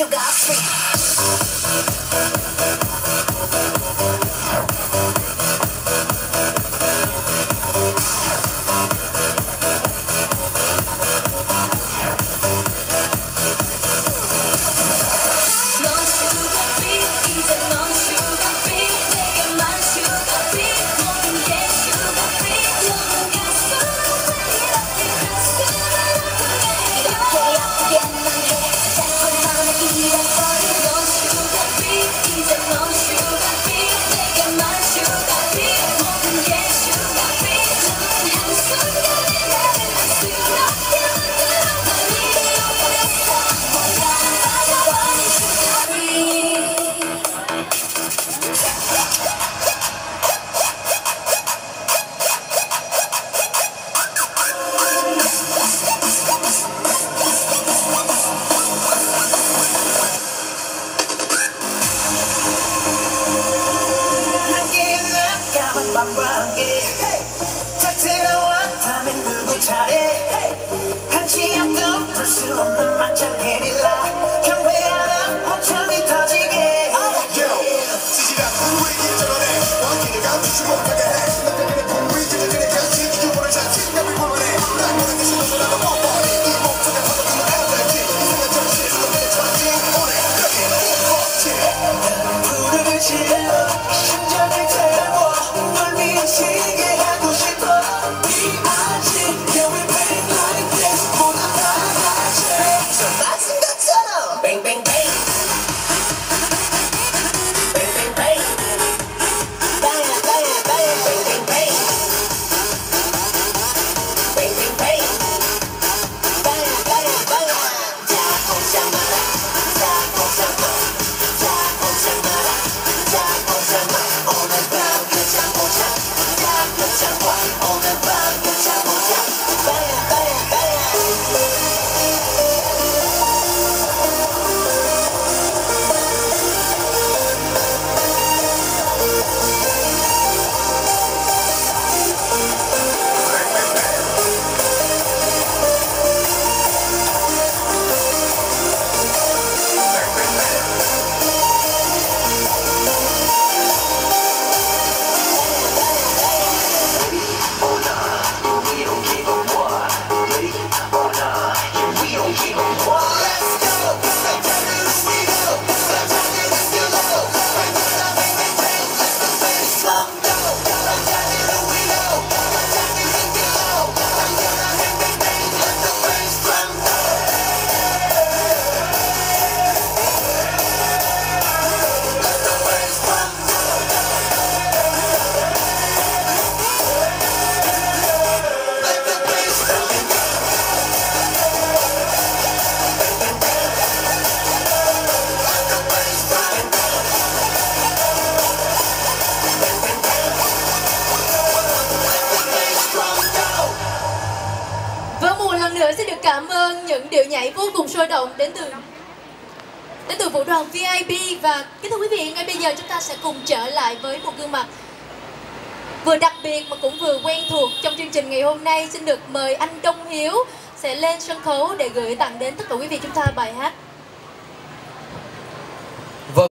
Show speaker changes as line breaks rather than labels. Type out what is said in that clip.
you got free. She sẽ được cảm ơn những điệu nhảy vô cùng sôi động đến từ đến từ vũ đoàn VIP và kính thưa quý vị, ngay bây giờ chúng ta sẽ cùng trở lại với một gương mặt vừa đặc biệt mà cũng vừa quen thuộc trong chương trình ngày hôm nay. Xin được mời anh Đông Hiếu sẽ lên sân khấu để gửi tặng đến tất cả quý vị chúng ta bài hát